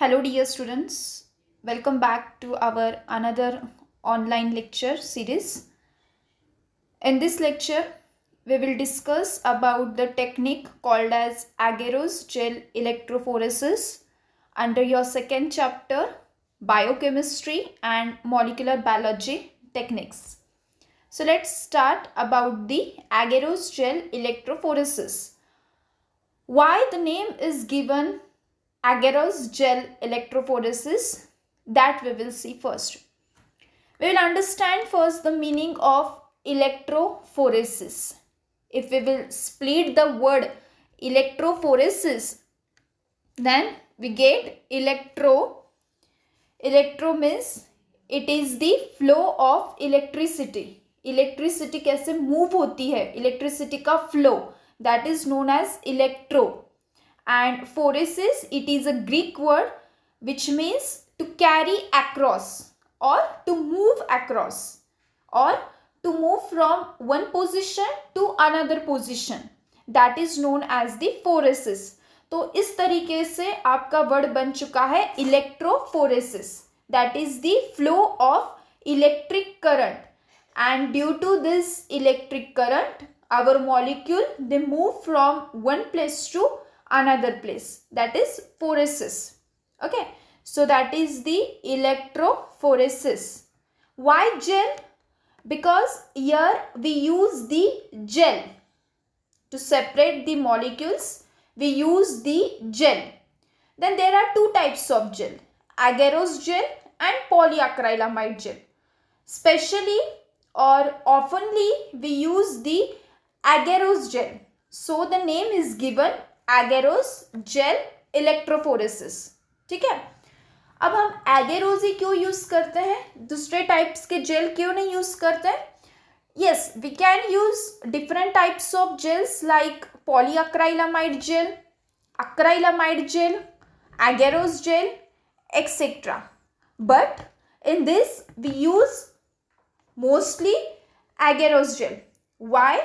Hello dear students, welcome back to our another online lecture series. In this lecture, we will discuss about the technique called as agarose gel electrophoresis under your second chapter biochemistry and molecular biology techniques. So let's start about the agarose gel electrophoresis. Why the name is given agarose gel electrophoresis that we will see first. We will understand first the meaning of electrophoresis. If we will split the word electrophoresis, then we get electro. Electro means it is the flow of electricity. Electricity कैसे move होती है electricity का flow that is known as electro and phoresis it is a greek word which means to carry across or to move across or to move from one position to another position that is known as the phoresis तो इस तरीके से आपका word बन चुका है electrophoresis that is the flow of electric current and due to this electric current our molecule they move from one place to another place that is phoresis. Okay. So that is the electrophoresis. Why gel? Because here we use the gel to separate the molecules. We use the gel. Then there are two types of gel. Agarose gel and polyacrylamide gel. Specially or oftenly we use the agarose gel. So the name is given agarose gel electrophoresis. ठीक है? अब हम agarose ही क्यों use करते हैं? दूसरे types के gel क्यों नहीं यूज़ करते? Yes we can use different types of gels like polyacrylamide gel acrylamide gel agarose gel etcetera but in this we use mostly agarose gel why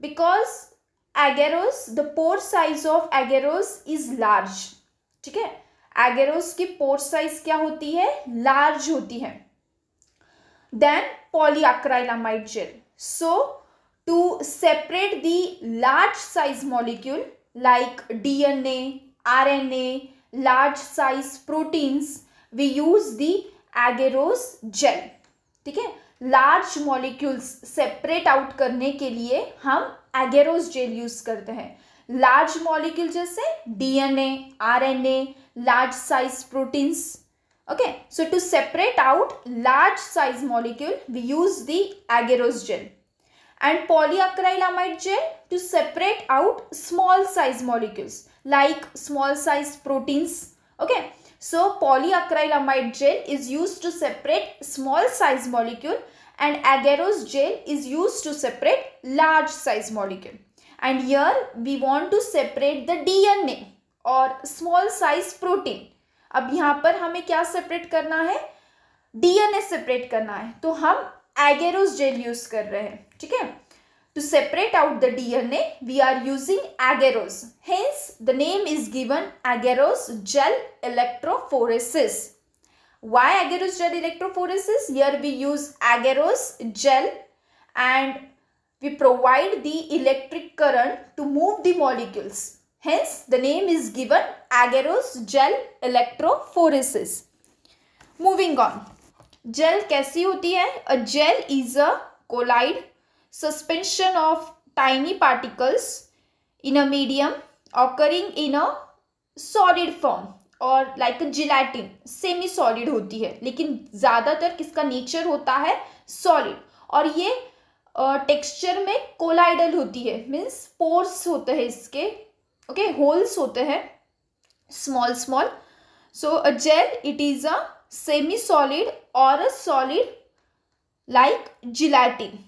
because agarose the pore size of agarose is large ठीक है? Agarose की पोर size क्या होती है? Large होती है। Then polyacrylamide gel so to separate the large size molecule like DNA RNA large size proteins we use the agarose gel ठीक है? लार्ज मॉलिक्यूल्स सेपरेट आउट करने के लिए हम एगेरोज जेल यूज़ करते हैं। लार्ज मॉलिक्यूल जैसे DNA, RNA, large size proteins, okay? So to separate out large size molecule we use the agarose gel and polyacrylamide gel to separate out small size molecules like small size proteins okay so polyacrylamide gel is use to separate small size molecule and agarose gel is used to separate large size molecule. And here we want to separate the DNA और small size protein. अब यहाँ पर हमें क्या separate करना है DNA separate करना है तो हम एगेरोस जेल यूज़ कर रहे हैं ठीक है to separate out the DNA, we are using agarose. Hence, the name is given agarose gel electrophoresis. Why agarose gel electrophoresis? Here we use agarose gel and we provide the electric current to move the molecules. Hence, the name is given agarose gel electrophoresis. Moving on. Gel कैसी होती है? A gel is a colloid suspension of tiny particles in a medium occurring in a solid form और like gelatin semi solid होती है। लेकिन ज़्यादातर किसका nature होता है? सॉलिड और ये टेक्सचर में कोलाइडल होती है। मीन्स पोर्स होते हैं इसके। ओके होल्स होते हैं। Small small so a gel it is a semi solid और a solid like gelatin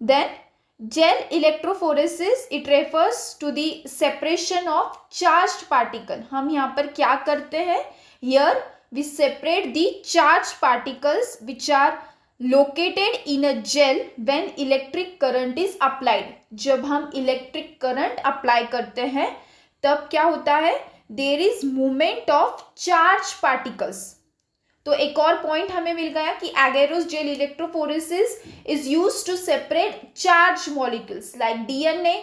then gel electrophoresis it refers to the separation of charge particle हम यहाँ पर क्या करते हैं? Here we separate the charge particles which are located in a gel when electric current is applied जब हम electric current apply करते हैं, तब क्या होता है? There is movement of charge particles तो एक और पॉइंट हमें मिल गया कि agarose gel electrophoresis is use to separate charge molecules like DNA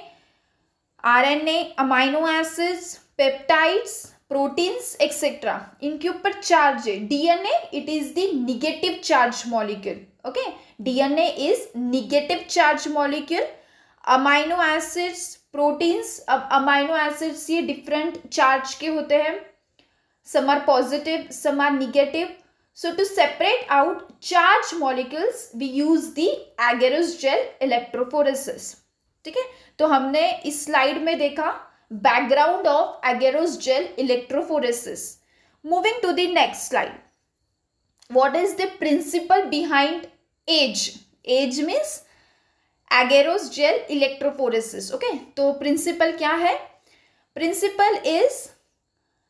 RNA amino acids peptides proteins etcetera इनके ऊपर चार्ज है। DNA it is the negative charge molecule okay DNA is negative charge molecule amino acids proteins अब amino acids ये different charge के होते हैं। Some are positive some are negative So to separate out charged molecules, we use the agarose gel electrophoresis. ठीक है तो हमने इस स्लाइड में देखा background of agarose gel electrophoresis moving to the next slide what is the principle behind age age means agarose gel electrophoresis okay तो principle क्या है principle is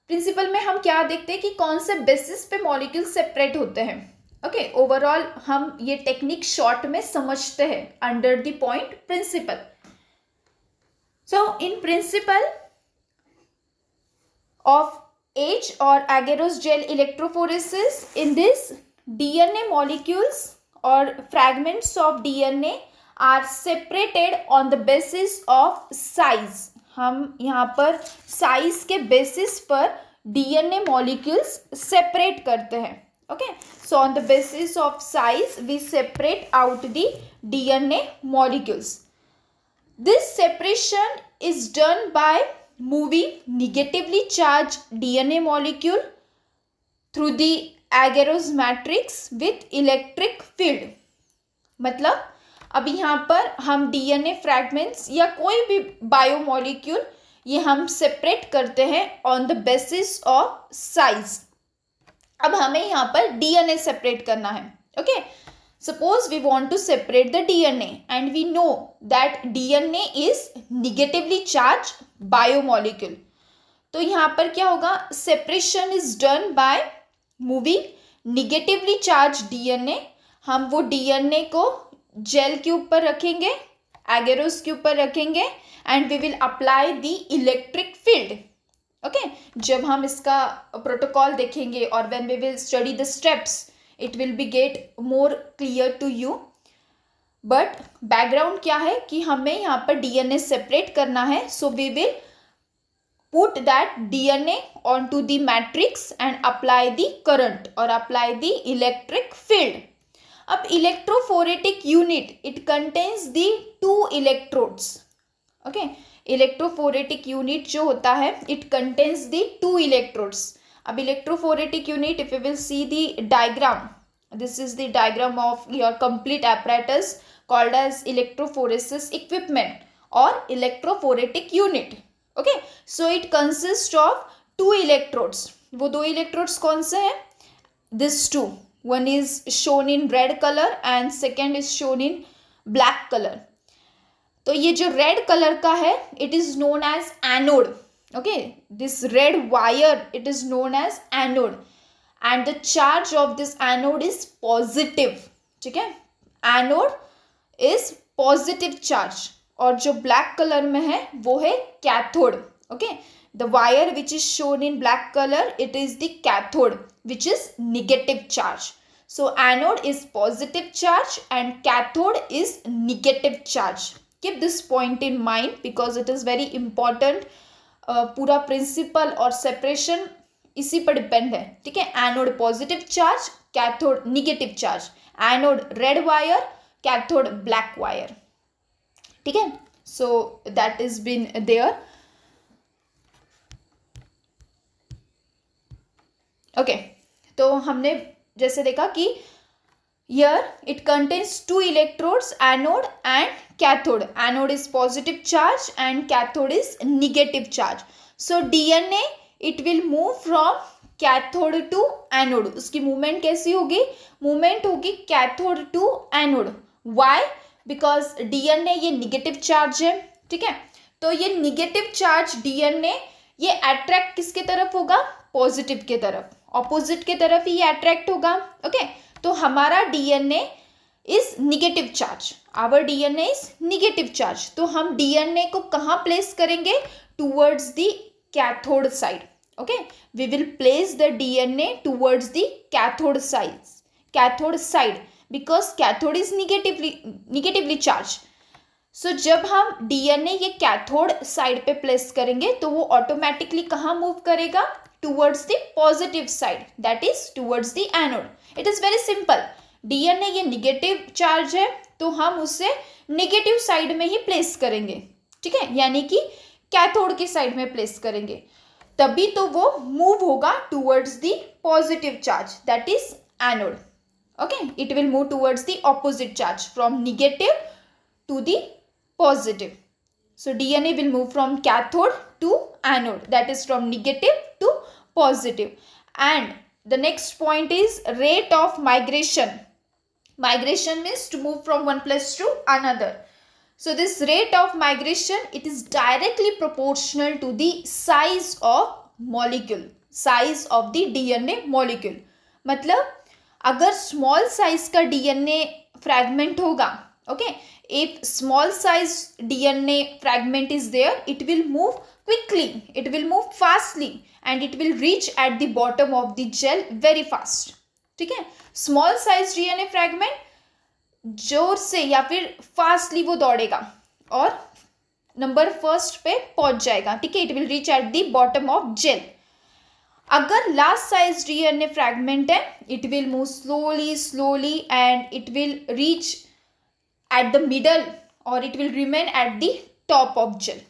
प्रिंसिपल में हम क्या देखते हैं कि कौन से बेसिस पे मॉलिक्यूल सेपरेट होते हैं? ओके okay, ओवरऑल हम ये टेक्निक शॉर्ट में समझते हैं under the point principle so in principle of age और agarose gel electrophoresis in this DNA molecules और fragments of DNA are separated on the basis of size हम यहाँ पर साइज़ के बेसिस पर डीएनए मॉलिक्यूल्स सेपरेट करते हैं okay so on the basis of size we separate out the DNA molecules this separation is done by moving negatively charge DNA molecule through the agarose matrix with electric field मतलब अब यहाँ पर हम DNA fragments या कोई भी biomolecule ये हम सेपरेट करते हैं on the basis of size अब हमें यहाँ पर डीएनए सेपरेट करना है okay suppose we want to separate the DNA and we know that DNA is negatively charge biomolecule तो यहाँ पर क्या होगा? Separation is done by moving negatively charge DNA हम वो डीएनए को जेल के ऊपर रखेंगे एगेरोस के ऊपर रखेंगे and we will apply the electric field okay जब हम इसका प्रोटोकॉल देखेंगे और when we will study the steps it will be get more clear to you but background क्या है कि हमें यहाँ पर डीएनए सेपरेट करना है so we will that DNA on to the matrix and apply the current और apply the electric field अब electrophoretic unit it contains the two electrodes okay electrophoretic unit जो होता है it contains the two electrodes अब electrophoretic unit if you will see the diagram this is the diagram of your complete apparatus called as electrophoresis equipment or electrophoretic unit. Okay? So, it consists of two electrodes. वो दो electrodes कौन से हैं? This two one is shown in red colour and second is shown in black colour तो ये जो red colour का है it is known as anode okay this red wire it is known as anode and the charge of this anode is positive ठीक है? Anode is positive charge और जो black colour में है, वो है cathode okay the wire which is shown in black colour it is the cathode which is negative charge so anode is positive charge and cathode is negative charge keep this point in mind because it is very important uh, पूरा principle और separation इसी पर depend है ठीक है anode positive charge cathode negative charge anode red wire cathode black wire ठीक है so that is been there okay तो हमने जैसे देखा कि yeah it contains two electrodes anode and cathode anode is positive charge and cathode is negative charge so DNA it will move from cathode to anode उसकी movement कैसी होगी? Movement होगी cathode to anode why because DNA ये negative charge है, ठीक है? तो ये निगेटिव चार्ज डीएनए ये अट्रैक्ट किसके तरफ़ होगा? पॉजिटिव के तरफ़. ऑपोजिट के तरफ़ ही अट्रैक्ट होगा ओके तो हमारा DNA is negative charge our DNA is negative charge तो हम डीएनए को कहाँ प्लेस करेंगे? Towards the cathode side okay? We will place the dna towards the cathode side cathode side, because cathode is negatively negatively charged. So जब हम DNA ये cathode side पे place करेंगे तो वो ऑटोमेटिकली कहाँ मूव करेगा? Towards the positive side that is towards the anode it is very simple DNA ये निगेटिव चार्ज है तो हम उसे निगेटिव साइड में ही प्लेस करेंगे। ठीक है? यानी कि कैथोड की साइड में प्लेस करेंगे। तभी तो वो मूव होगा towards the positive charge that is anode okay it will move towards the opposite charge from negative to the positive. So DNA will move from cathode to anode that is from negative to positive. And the next point is rate of migration. Migration means to move from one place to another. So this rate of migration it is directly proportional to the size of molecule. Size of the DNA molecule. मतलब अगर small size का DNA fragment होगा okay if small size DNA fragment is there, it will move quickly, it will move fastly and it will reach at the bottom of the gel very fast. ठीक है? Small size DNA fragment ज़ोर से या फिर fastly वो दौड़ेगा और number first पे पहुँच जाएगा। ठीक है? It will reach at the bottom of gel अगर लास्ट साइज़ डीएनए फ्रैगमेंट है it will move slowly slowly and it will reach at the middle और it will remain at the top of gel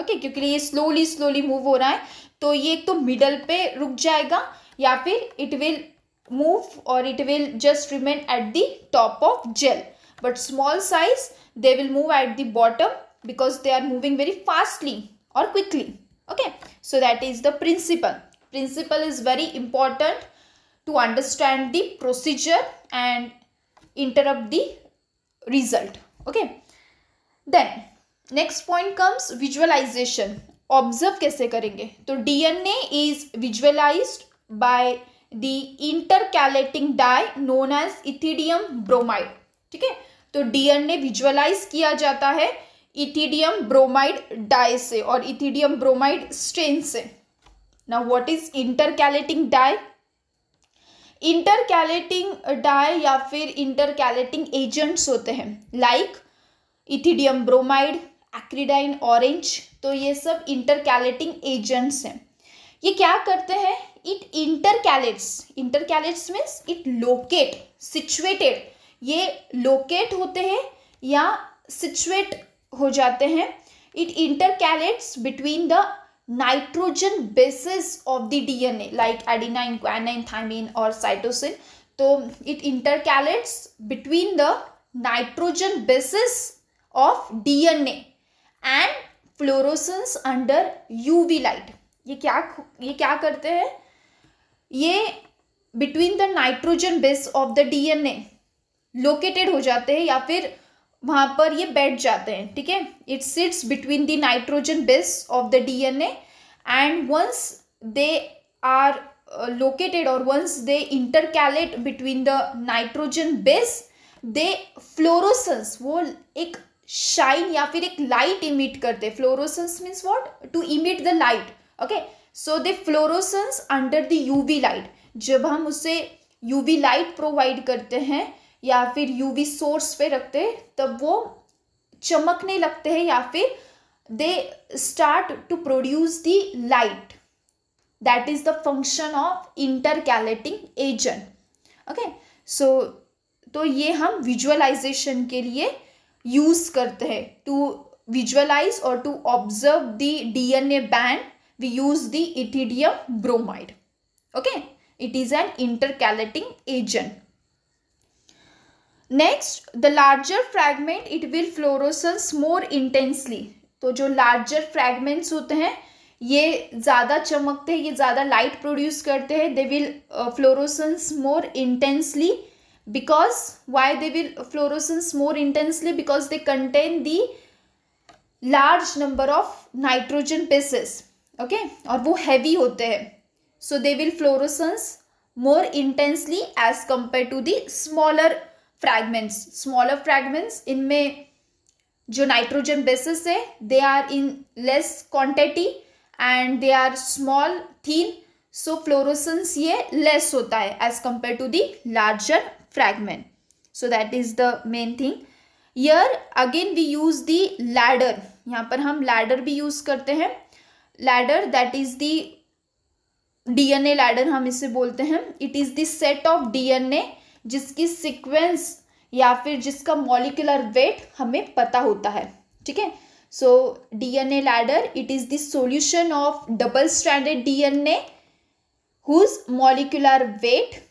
okay क्योंकि ये slowly slowly move हो रहा है तो ये एक तो मिडल पे रुक जाएगा, या फिर इट विल मूव और it will just remain at the top of gel but small size they will move at the bottom because they are moving very fastly और quickly okay, so that is the principle. Principle is very important to understand the procedure and interrupt the result, okay? Then, next point comes visualization. Observe कैसे करेंगे? तो DNA is visualized by the intercalating dye known as ethidium bromide ठीक है? तो DNA visualize किया जाता है ethidium bromide dye से और इथिडियम ब्रोमाइड स्ट्रेन से। ना what is intercalating dye intercalating dye या फिर इंटरकैलेटिंग एजेंट्स होते हैं। Like ethidium bromide acridine orange तो ये सब इंटरकैलेटिंग एजेंट्स हैं। ये क्या करते हैं? It intercalates intercalates means it locate situated ये लोकेट होते हैं या सिचुएट हो जाते हैं। It intercalates between the nitrogen bases of the DNA like adenine guanine thymine और साइटोसिन तो it intercalates between the nitrogen bases of DNA and fluorescence under UV light ये क्या ये क्या करते हैं? ये between the nitrogen base of the DNA located हो जाते हैं या फिर वहाँ पर ये बैठ जाते हैं, ठीक है? It sits between the nitrogen base of the DNA and once they are located और once they intercalate between the nitrogen base they fluorescence वो एक शाइन या फिर एक लाइट इमिट करते fluorescence means what to emit the light okay so they fluorescence under the UV light जब हम उसे यूवी लाइट प्रोवाइड करते हैं या फिर यूवी सोर्स पे रखते हैं तब वो चमकने लगते हैं या फिर they start to produce the light that is the function of intercalating agent okay so तो ये हम विजुअलाइजेशन के लिए यूज़ करते हैं. टू विजुअलाइज और to observe the DNA band we use the ethidium bromide okay it is an intercalating agent next the larger fragment it will fluorescence more intensely तो जो लार्जर फ्रैगमेंट्स होते हैं, ये ज़्यादा चमकते हैं, ये ज़्यादा लाइट प्रोड्यूस करते हैं they will fluorescence more intensely because why they will fluorescence more intensely because they contain the large number of nitrogen bases okay और वो हैवी होते हैं। So they will fluorescence more intensely as compare to the smaller fragments smaller fragments इनमें जो nitrogen bases है they are in less quantity and they are small thin so fluorescence ये less होता है as compare to the larger fragment so that is the main thing yeah again we use the ladder यहाँ पर हम ladder भी use करते हैं. Ladder that is the DNA ladder हम इसे बोलते हैं. It is the set of DNA जिसकी सीक्वेंस या फिर जिसका मॉलिकुलर वेट हमें पता होता है, ठीक है? So DNA ladder it is the solution of double standard D DNA whose molecular weight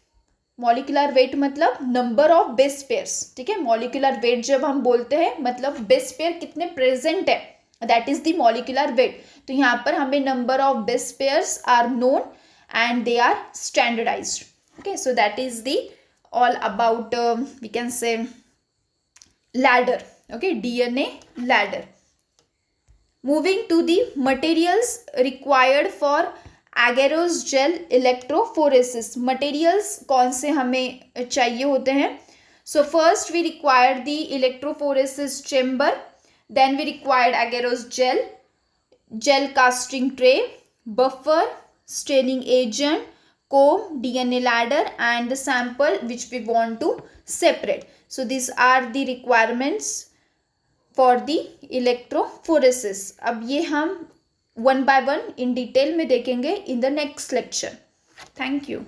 molecular weight मतलब नंबर ऑफ़ बेस पेयर्स ठीक है? मॉलिकुलर वेट जब हम बोलते हैं मतलब बेस पेयर कितने प्रेजेंट है? That is the molecular weight तो यहाँ पर हमें number of base pairs are known and they are standardize okay? So that is the all about uh, we can say ladder. Okay dna ladder. Moving to the materials required for agarose gel electrophoresis materials कौन से हमें चाहिए होते हैं? So first we require the electrophoresis chamber then we required agarose gel gel casting tray buffer staining agent comb dna ladder and the sample which we want to separate so these are the requirements for the electrophoresis अब ये हम one by one in detail में देखेंगे in the next lecture thank you